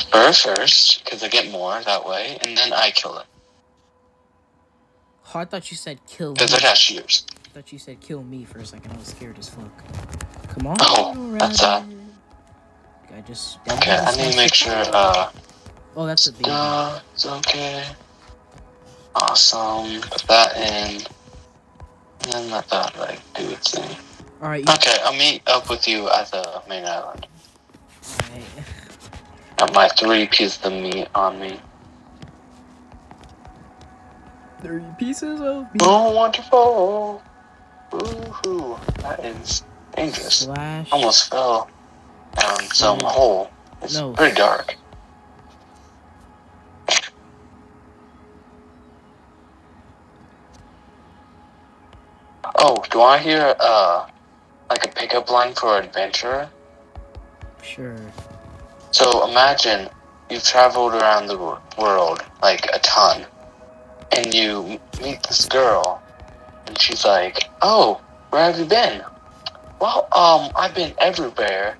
fur first, because I get more that way, and then I kill it. Oh, I thought you said kill me. Because I got shears. I thought you said kill me for a second. I was scared as fuck. Come on. Oh, that's Ryder. I just. Okay, I need to make sure, uh, Oh, that's a uh, it's okay. Awesome. Put that in. And let that, like, do its thing. All right. You, Okay, I'll meet up with you at the main island. All right. Got my three pieces of meat on me. Three pieces of meat. Oh, wonderful! Woohoo! That is dangerous. Slash. Almost fell down some No. hole. It's No. pretty dark. Oh, do I hear uh like a pickup line for adventure? Sure. So imagine you've traveled around the world like a ton, and you meet this girl, and she's like, "Oh, where have you been?" Well, um, I've been everywhere,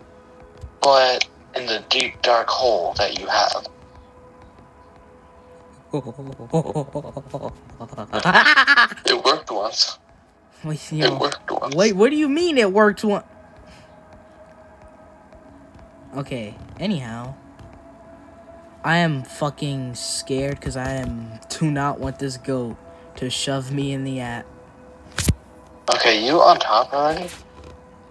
but in the deep dark hole that you have. It worked once. Wait, It worked once. Wait, what do you mean it worked one? Okay, anyhow. I am fucking scared because I am do not want this goat to shove me in the app. Okay, you on top already?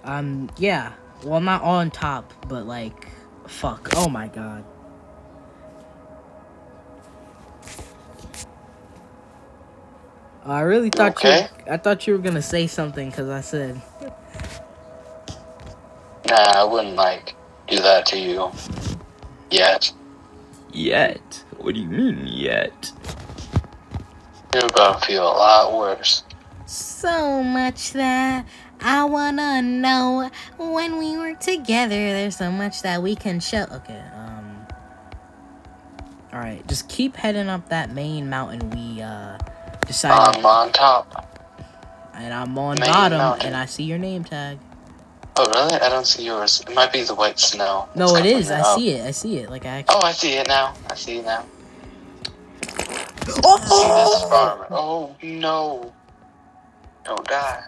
Um, yeah. Well, not on top, but like, fuck. Oh my god. I really thought okay? you. I thought you were gonna say something because I said. Nah, I wouldn't like do that to you. Yet. Yet? What do you mean, yet? You're about to feel a lot worse. So much that I wanna know when we were together. There's so much that we can show. Okay. Um. All right. Just keep heading up that main mountain we uh decided, I'm on top. and I'm on main bottom, mountain. and I see your name tag. Oh, really? I don't see yours. It might be the white snow. No, It's it. I up. see it. I see it. Like I. Actually... Oh, I see it now. I see it now. Oh! Oh, no. Don't die.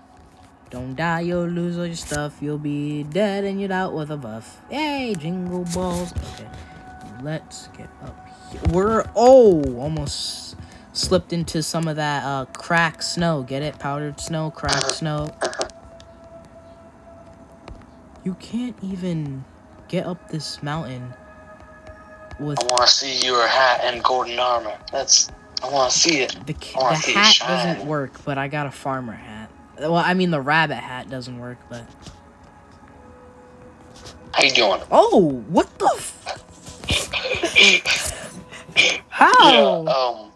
Don't die, you'll lose all your stuff. You'll be dead and you're out with a buff. Yay, jingle balls. Okay, let's get up here. We're oh, almost slipped into some of that uh crack snow. Get it? Powdered snow, crack snow. You can't even get up this mountain with I want to see your hat and golden armor. That's. I want to see it. the I ca- wanna the see hat shine. doesn't work. But I got a farmer hat. Well, I mean the rabbit hat doesn't work, but How you doing? oh, what the? F- How? Yeah, um.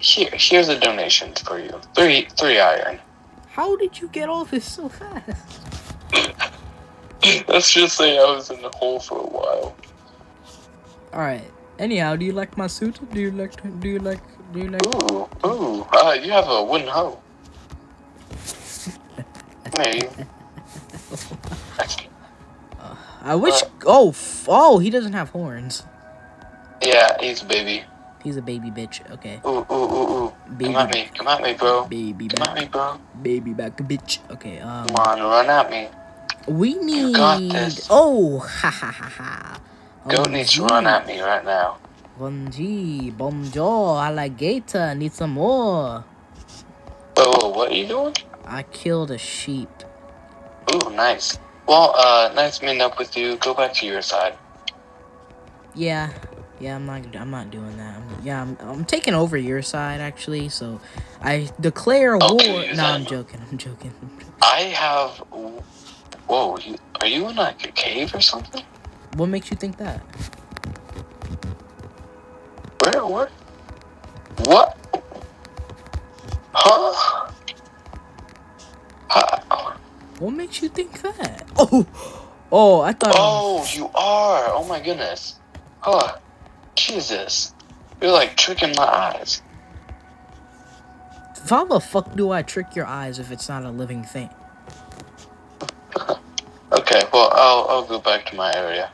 Here, here's a donation for you. Three, three iron. How did you get all this so fast? Let's just say I was in the hole for a while. All right. Anyhow, do you like my suit? Do you like? Do you like? Do you like? Ooh, ooh. Uh, you have a wooden hoe. Maybe. I wish. Oh, f- oh, he doesn't have horns. Yeah, he's a baby. He's a baby bitch. Okay, Ooh, ooh, ooh, ooh. baby, Come at me. Come at me, bro. baby Come at me, bro. baby back, bitch. Okay. Um, Come on, run at me. We need. Oh, ha ha ha ha. Goat needs to run at me right now. Bonji, bonjour, alligator. Need some more. Whoa, what are you doing? I killed a sheep. Ooh, nice. Well, uh, nice meeting up with you. Go back to your side. Yeah, yeah, I'm not. I'm not doing that. I'm, yeah, I'm, I'm taking over your side actually. So, I declare war. Okay, No, then. I'm joking. I'm joking. I have. Whoa, you, are you in like a cave or something? What makes you think that? Where? What? What? Huh? Huh? What makes you think that? Oh, oh, I thought. Oh, you are. Oh my goodness. Huh. Jesus. You're like tricking my eyes. How the fuck do I trick your eyes if it's not a living thing? Okay, well, I'll, I'll go back to my area.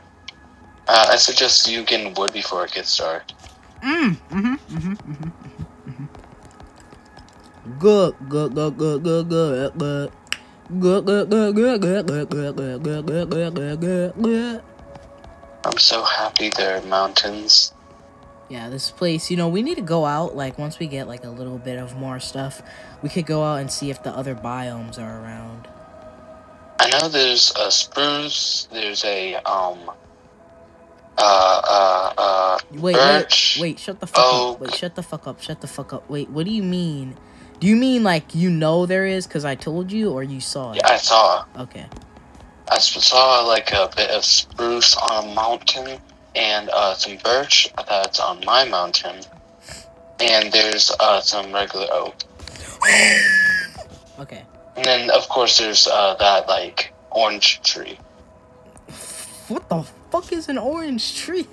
Uh, I suggest you getting wood before it gets dark. Mm. Mm-hmm. Mm-hmm. Mm-hmm. mm-hmm. Good. Good. Good. Good. Good. Good. Good. Good, good, good, good, good, good, good, good, good, good, good, good, good, good. I'm so happy there are mountains. Yeah, this place, you know, we need to go out, like, once we get, like, a little bit of more stuff, we could go out and see if the other biomes are around. I know there's a spruce, there's a, um, uh, uh, uh, wait, birch, wait, wait, shut the fuck oak. up. Wait, shut the fuck up, shut the fuck up. Wait, what do you mean? Do you mean, like, you know there is because I told you, or you saw it? Yeah, I saw. Okay. I saw, like, a bit of spruce on a mountain and, uh, some birch that's on my mountain. And there's, uh, some regular oak. Okay. And then, of course, there's, uh, that, like, orange tree. What the fuck is an orange tree?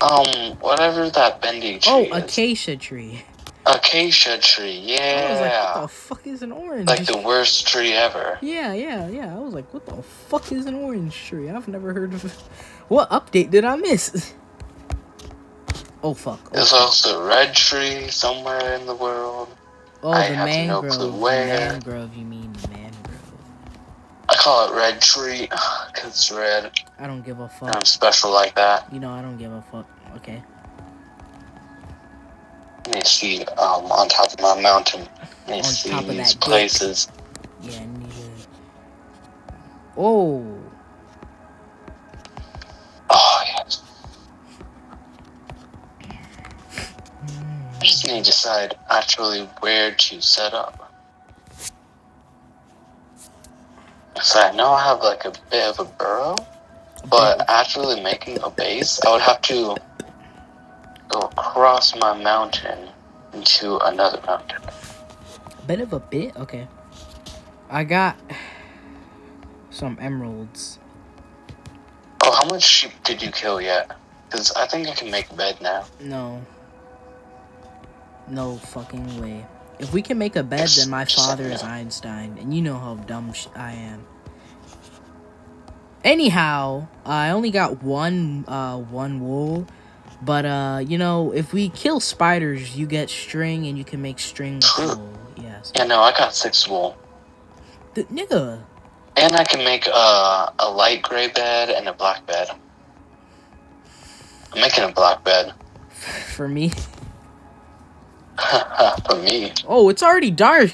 Um, whatever that bendy tree Oh, is. acacia tree. Acacia tree, was like, yeah. what the fuck is an orange? Like the worst tree ever. Yeah, yeah, yeah. I was like, what the fuck is an orange tree? I've never heard of it. What update did I miss? Oh fuck. Oh, There's fuck. also a red tree somewhere in the world. Oh I the no mangrove. the mangrove, you mean the mangrove. I call it red tree because it's red. I don't give a And fuck. I'm special like that. You know, I don't give a fuck. Okay. Let me see um, on top of my mountain. Let me On see top of these that dick. places. Yeah, I need. Oh. Oh, decide actually where to set up. So I know I have like a bit of a burrow, but actually making a base, I would have to go across my mountain into another mountain. Bit of a bit? Okay. I got some emeralds. Oh, how much sheep did you kill yet? Because I think I can make a bed now. No. No fucking way. If we can make a bed, then my father is Einstein, and you know how dumb sh- I am. Anyhow, I only got one, uh, one wool, but uh, you know, if we kill spiders, you get string, and you can make string wool. Yes, Yeah, no, I got six wool. the nigga. And I can make a, a light gray bed and a black bed. I'm making a black bed. For me. For me. Oh, it's already dark.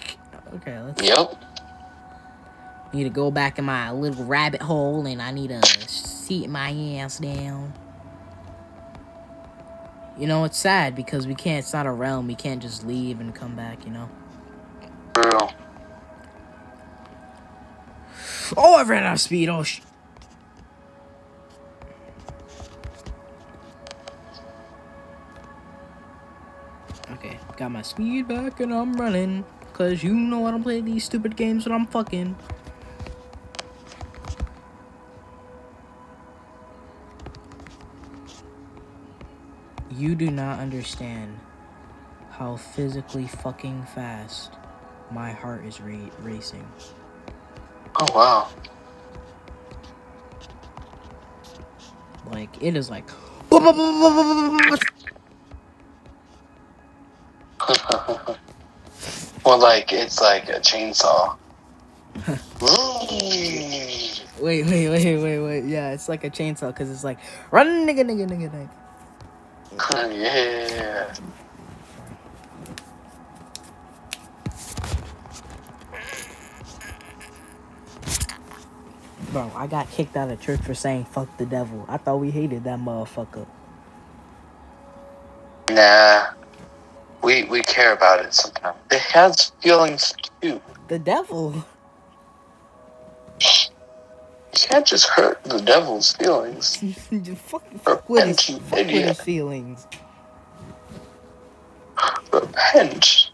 Okay, let's. Yep. Need to go back in my little rabbit hole and I need to sit my ass down. You know, it's sad because we can't, it's not a realm. We can't just leave and come back, you know? Oh, I ran out of speed. Oh, sh. Got my speed back and I'm running. Cause you know I don't play these stupid games when I'm fucking. You do not understand how physically fucking fast my heart is ra- racing. Oh, wow. Like it is like well, like, it's like a chainsaw. Wait, wait, wait, wait, wait. Yeah, it's like a chainsaw because it's like run, nigga, nigga, nigga, nigga. yeah. Bro, I got kicked out of church for saying fuck the devil. I thought we hated that motherfucker. Nah. We, we care about it sometimes. It has feelings too. The devil. You can't just hurt the devil's feelings. Fuck, fuck with his, you fuck with his idiot. feelings. Repent.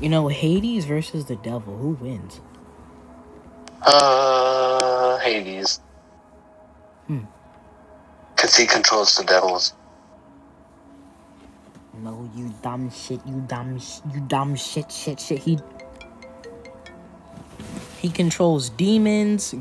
You know, Hades versus the devil. Who wins? Uh, Hades. Hmm. Because he controls the devils. No, you dumb shit. You dumb. You dumb shit. Shit. Shit. He. He controls demons,